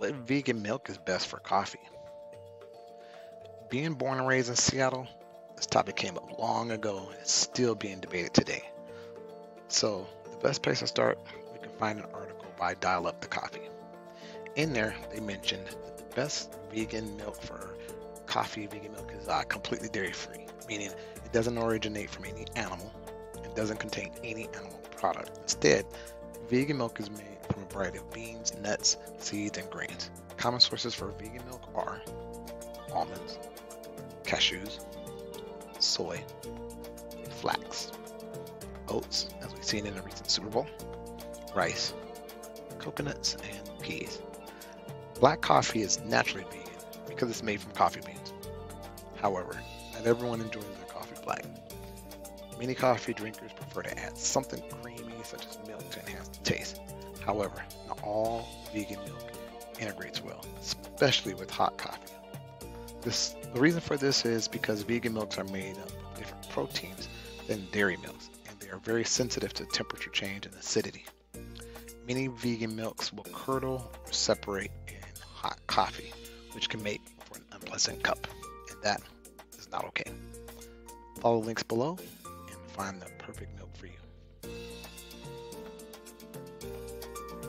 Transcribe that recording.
vegan milk is best for coffee? Being born and raised in Seattle, this topic came up long ago and it's still being debated today. So, the best place to start, we can find an article by Dial Up the Coffee. In there, they mentioned that the best vegan milk for coffee, vegan milk is uh, completely dairy free, meaning it doesn't originate from any animal, it doesn't contain any animal product. Instead, vegan milk is made variety of beans, nuts, seeds, and grains. Common sources for vegan milk are almonds, cashews, soy, flax, oats, as we've seen in a recent Super Bowl, rice, coconuts, and peas. Black coffee is naturally vegan because it's made from coffee beans. However, not everyone enjoys their coffee black. Many coffee drinkers prefer to add something creamy such as milk to enhance the taste. However, not all vegan milk integrates well, especially with hot coffee. This, the reason for this is because vegan milks are made of different proteins than dairy milks, and they are very sensitive to temperature change and acidity. Many vegan milks will curdle or separate in hot coffee, which can make for an unpleasant cup, and that is not okay. Follow the links below and find the perfect milk for you.